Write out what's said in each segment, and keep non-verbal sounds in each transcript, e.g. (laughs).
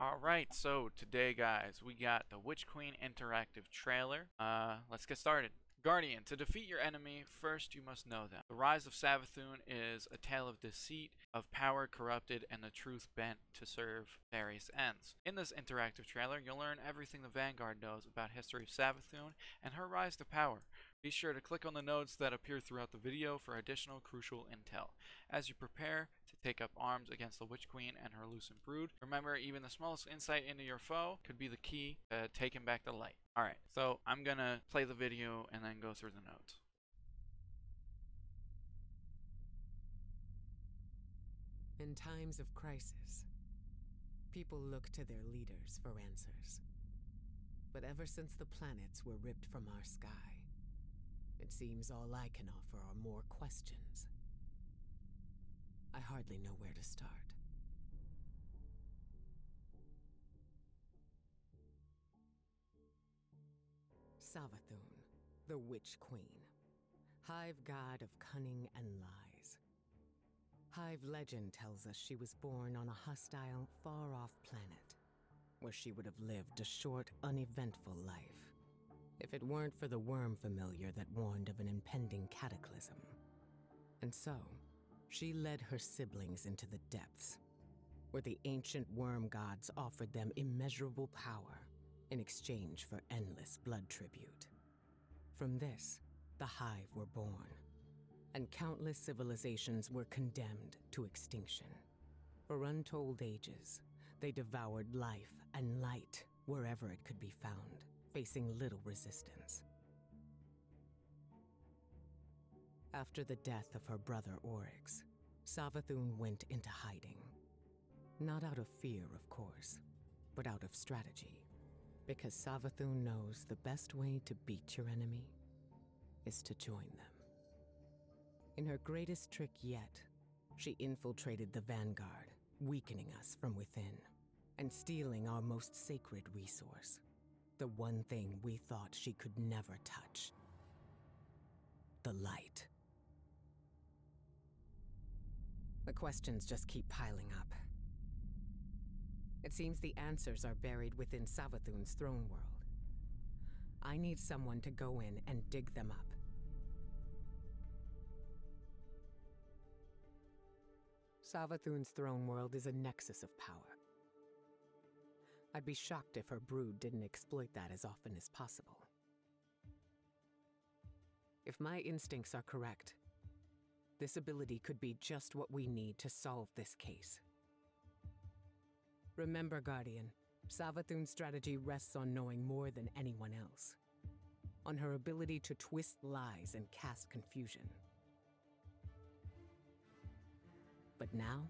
Alright, so today guys, we got the Witch Queen interactive trailer. Uh, let's get started. Guardian, to defeat your enemy, first you must know them. The rise of Savathun is a tale of deceit, of power corrupted, and the truth bent to serve various ends. In this interactive trailer, you'll learn everything the Vanguard knows about history of Savathun and her rise to power. Be sure to click on the notes that appear throughout the video for additional crucial intel. As you prepare take up arms against the Witch Queen and her Lucent brood, remember even the smallest insight into your foe could be the key to taking back the light. Alright, so I'm gonna play the video and then go through the notes. In times of crisis, people look to their leaders for answers. But ever since the planets were ripped from our sky, it seems all I can offer are more questions. I hardly know where to start. Savathun, the Witch Queen, Hive god of cunning and lies. Hive legend tells us she was born on a hostile, far off planet, where she would have lived a short, uneventful life if it weren't for the worm familiar that warned of an impending cataclysm. And so, she led her siblings into the depths, where the ancient worm gods offered them immeasurable power in exchange for endless blood tribute. From this, the Hive were born, and countless civilizations were condemned to extinction. For untold ages, they devoured life and light wherever it could be found facing little resistance. After the death of her brother Oryx, Savathun went into hiding. Not out of fear, of course, but out of strategy. Because Savathun knows the best way to beat your enemy is to join them. In her greatest trick yet, she infiltrated the Vanguard, weakening us from within, and stealing our most sacred resource the one thing we thought she could never touch the light. The questions just keep piling up. It seems the answers are buried within Savathun's throne world. I need someone to go in and dig them up. Savathun's throne world is a nexus of power. I'd be shocked if her brood didn't exploit that as often as possible. If my instincts are correct, this ability could be just what we need to solve this case. Remember, Guardian, Savathun's strategy rests on knowing more than anyone else. On her ability to twist lies and cast confusion. But now,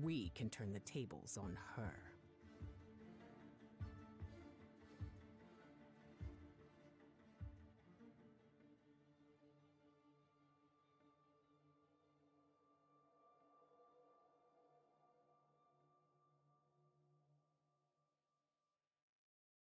we can turn the tables on her.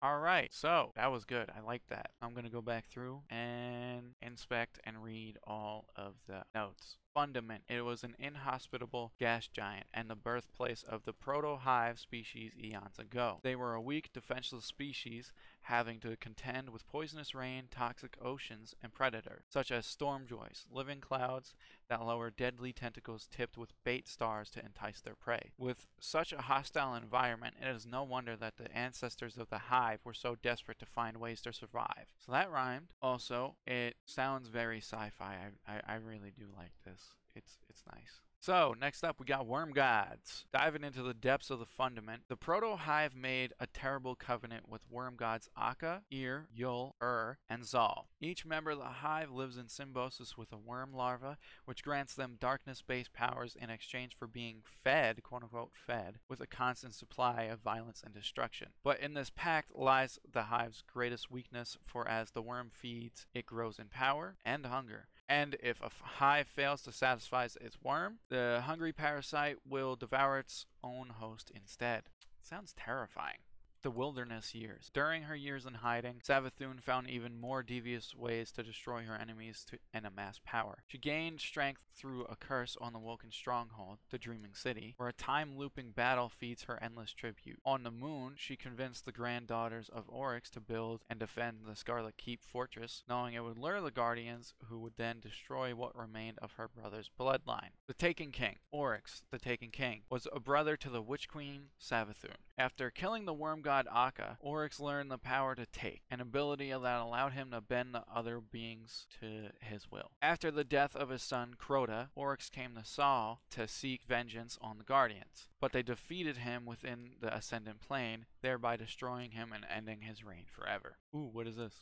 Alright, so that was good. I like that. I'm going to go back through and inspect and read all of the notes. Fundament. It was an inhospitable gas giant and the birthplace of the proto-hive species eons ago. They were a weak, defenseless species, having to contend with poisonous rain, toxic oceans, and predators, such as stormjoys, living clouds that lower deadly tentacles tipped with bait stars to entice their prey. With such a hostile environment, it is no wonder that the ancestors of the hive were so desperate to find ways to survive. So that rhymed. Also, it sounds very sci-fi. I, I, I really do like this it's it's nice. So, next up, we got Worm Gods. Diving into the depths of the fundament, the Proto Hive made a terrible covenant with Worm Gods Akka, Eir, Yul, Ur, and Zal. Each member of the Hive lives in symbiosis with a worm larva, which grants them darkness based powers in exchange for being fed, quote unquote, fed, with a constant supply of violence and destruction. But in this pact lies the Hive's greatest weakness, for as the worm feeds, it grows in power and hunger. And if a hive fails to satisfy its worm, the hungry parasite will devour its own host instead. Sounds terrifying. The wilderness years. During her years in hiding, Savathun found even more devious ways to destroy her enemies to, and amass power. She gained strength through a curse on the Woken stronghold, the Dreaming City, where a time-looping battle feeds her endless tribute. On the moon, she convinced the granddaughters of Oryx to build and defend the Scarlet Keep fortress, knowing it would lure the Guardians, who would then destroy what remained of her brother's bloodline. The Taken King, Oryx, the Taken King, was a brother to the Witch Queen, Savathun. After killing the worm god Akka, Oryx learned the power to take, an ability that allowed him to bend the other beings to his will. After the death of his son Crota, Oryx came to Sol to seek vengeance on the Guardians, but they defeated him within the Ascendant Plane, thereby destroying him and ending his reign forever. Ooh, what is this?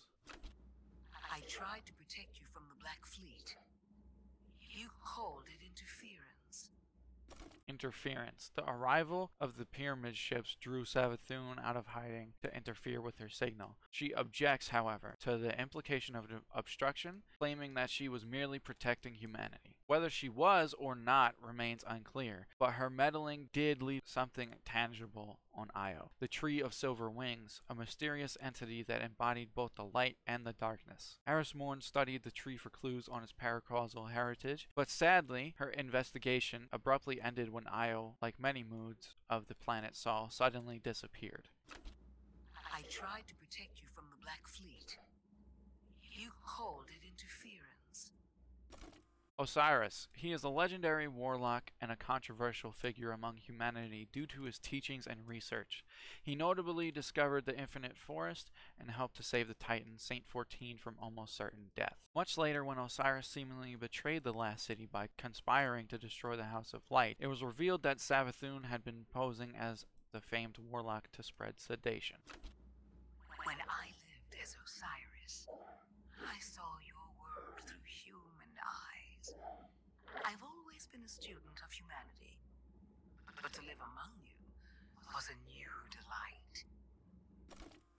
I tried to protect you from the Black Fleet. You called it. Interference. The arrival of the pyramid ships drew Savathun out of hiding to interfere with her signal. She objects, however, to the implication of obstruction, claiming that she was merely protecting humanity. Whether she was or not remains unclear, but her meddling did leave something tangible on Io, the Tree of Silver Wings, a mysterious entity that embodied both the light and the darkness. Eris Morn studied the tree for clues on its paracausal heritage, but sadly, her investigation abruptly ended when Io, like many moods of the planet Sol, suddenly disappeared. I tried to protect you from the Black Fleet. You called it. Osiris. He is a legendary warlock and a controversial figure among humanity due to his teachings and research. He notably discovered the Infinite Forest and helped to save the Titan Saint 14 from almost certain death. Much later, when Osiris seemingly betrayed the last city by conspiring to destroy the House of Light, it was revealed that Savathun had been posing as the famed warlock to spread sedation. When I lived as Osiris, I saw your world through human eyes. I've always been a student of humanity, but to live among you was a new delight.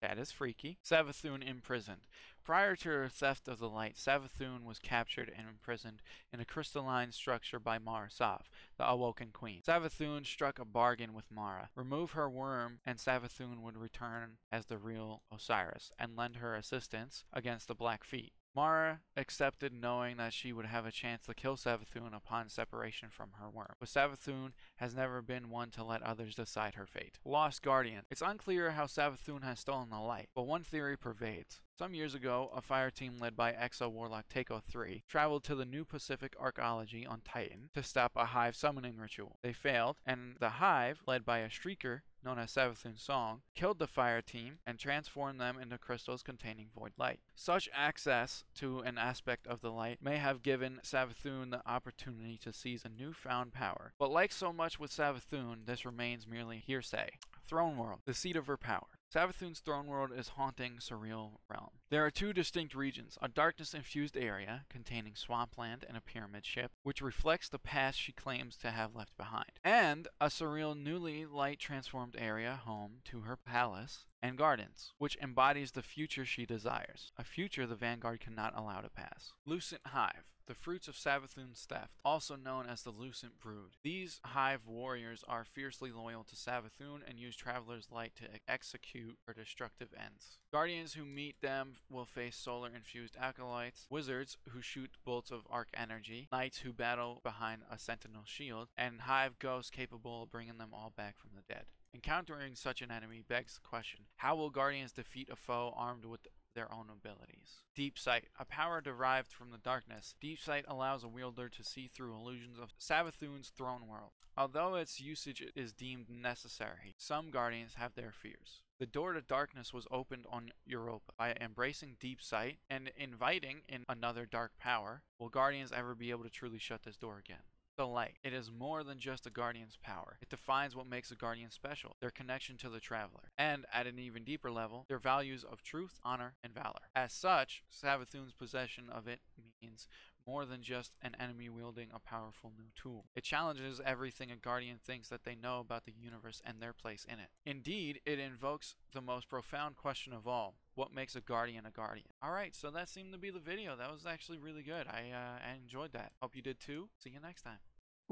That is freaky. Savathun imprisoned. Prior to her theft of the light, Savathun was captured and imprisoned in a crystalline structure by Mara Sov, the Awoken Queen. Savathun struck a bargain with Mara. Remove her worm, and Savathun would return as the real Osiris and lend her assistance against the Black Fleet. Mara accepted knowing that she would have a chance to kill Savathun upon separation from her worm. But Savathun has never been one to let others decide her fate. Lost Guardian. It's unclear how Savathun has stolen the light, but one theory pervades. Some years ago, a fire team led by Exo Warlock Takeo 3 traveled to the New Pacific Arcology on Titan to stop a hive summoning ritual. They failed, and the hive, led by a shrieker known as Savathun's Song, killed the fire team and transformed them into crystals containing void light. Such access to an aspect of the light may have given Savathun the opportunity to seize a newfound power. But like so much with Savathun, this remains merely hearsay. Throne World, the seat of her power. Savathun's throne world is haunting surreal realm. There are two distinct regions, a darkness-infused area containing swampland and a pyramid ship, which reflects the past she claims to have left behind, and a surreal newly light-transformed area home to her palace and gardens, which embodies the future she desires, a future the Vanguard cannot allow to pass. Lucent Hive, the fruits of Savathun's theft, also known as the Lucent Brood. These hive warriors are fiercely loyal to Savathun and use Traveler's Light to execute her destructive ends. Guardians who meet them will face solar infused acolytes, wizards who shoot bolts of arc energy, knights who battle behind a sentinel shield, and hive ghosts capable of bringing them all back from the dead. Encountering such an enemy begs the question how will Guardians defeat a foe armed with their own abilities? Deep Sight, a power derived from the darkness. Deep Sight allows a wielder to see through illusions of Savathun's throne world. Although its usage is deemed necessary, some Guardians have their fears. The door to darkness was opened on Europa. By embracing deep sight and inviting in another dark power, will Guardians ever be able to truly shut this door again? The light. It is more than just a guardian's power. It defines what makes a guardian special, their connection to the traveler, and at an even deeper level, their values of truth, honor, and valor. As such, Savathun's possession of it means more than just an enemy wielding a powerful new tool. It challenges everything a guardian thinks that they know about the universe and their place in it. Indeed, it invokes the most profound question of all. What makes a guardian a guardian? Alright, so that seemed to be the video. That was actually really good. I, uh, I enjoyed that. Hope you did too. See you next time.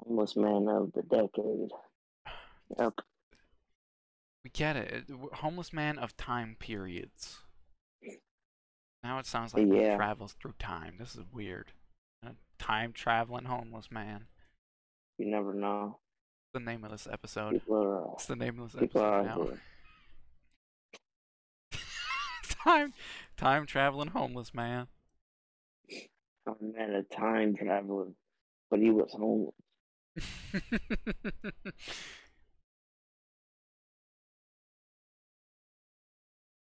Almost man of the decade. (sighs) Yep. We get it. it homeless man of time periods. Now it sounds like he travels through time. This is weird. Time traveling homeless man. You never know. The name of this episode. People are, uh, It's the name of this episode now. (laughs) time, time traveling homeless man. I met a time traveler, but he was homeless. (laughs)